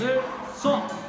え、そ。